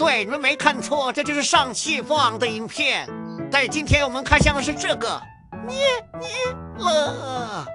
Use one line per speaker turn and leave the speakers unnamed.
对，你们没看错，这就是上期放的影片。但今天我们开箱的是这个，捏捏乐。